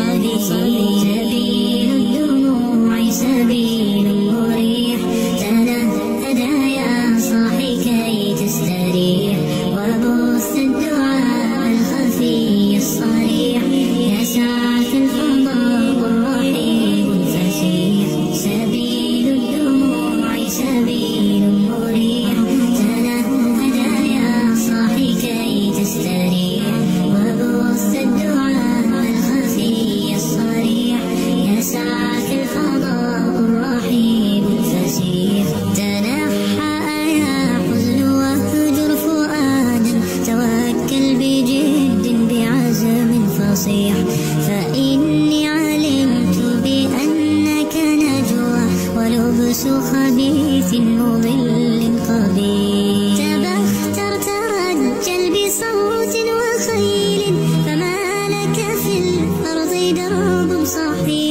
sunny, sunny, sunny. عرش خبيث مظل قبيح تبختر ترجل بصوت وخيل فما لك في الأرض درب صحيح.